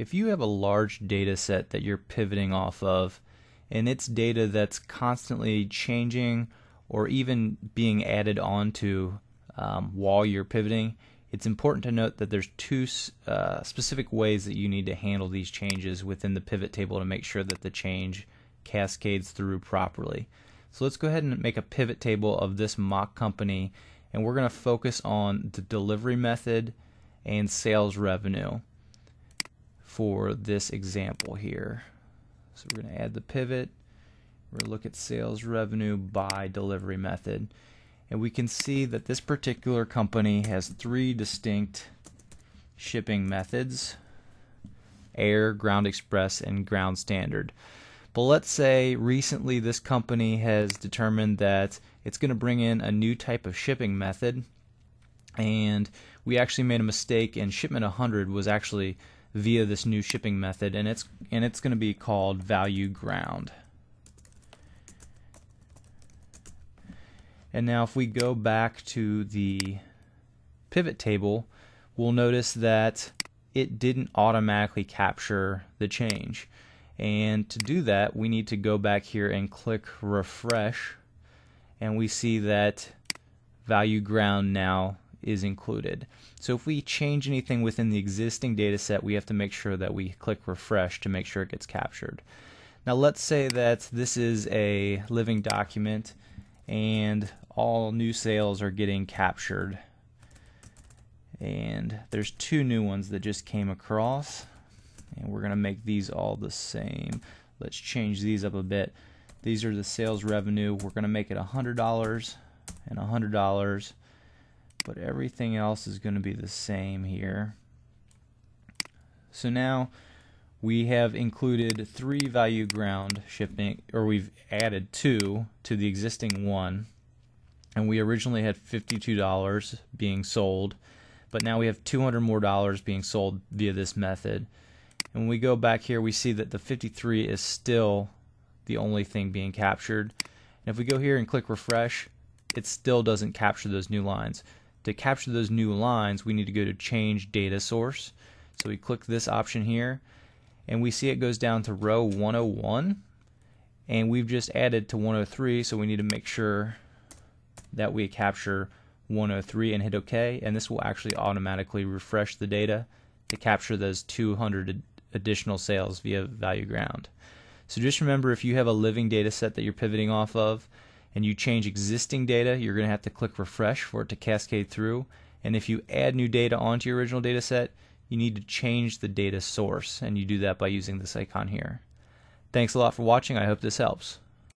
if you have a large data set that you're pivoting off of, and it's data that's constantly changing or even being added onto um, while you're pivoting, it's important to note that there's two uh, specific ways that you need to handle these changes within the pivot table to make sure that the change cascades through properly. So let's go ahead and make a pivot table of this mock company and we're going to focus on the delivery method and sales revenue for this example here. So we're going to add the pivot. We're going to look at sales revenue by delivery method and we can see that this particular company has three distinct shipping methods air, ground express, and ground standard. But let's say recently this company has determined that it's going to bring in a new type of shipping method, and we actually made a mistake, and shipment 100 was actually via this new shipping method, and it's and it's going to be called value ground. And now if we go back to the pivot table, we'll notice that it didn't automatically capture the change. And to do that, we need to go back here and click refresh. And we see that value ground now is included. So if we change anything within the existing data set, we have to make sure that we click refresh to make sure it gets captured. Now let's say that this is a living document and all new sales are getting captured. And there's two new ones that just came across. And we're going to make these all the same. Let's change these up a bit. These are the sales revenue. We're going to make it $100 and $100. But everything else is going to be the same here. So now we have included three value ground shipping, or we've added two to the existing one and we originally had $52 being sold, but now we have 200 more dollars being sold via this method. And when we go back here, we see that the 53 is still the only thing being captured. And if we go here and click refresh, it still doesn't capture those new lines. To capture those new lines, we need to go to change data source. So we click this option here, and we see it goes down to row 101, and we've just added to 103, so we need to make sure that we capture 103 and hit OK, and this will actually automatically refresh the data to capture those 200 additional sales via value ground. So just remember if you have a living data set that you're pivoting off of and you change existing data, you're going to have to click refresh for it to cascade through. And if you add new data onto your original data set, you need to change the data source, and you do that by using this icon here. Thanks a lot for watching. I hope this helps.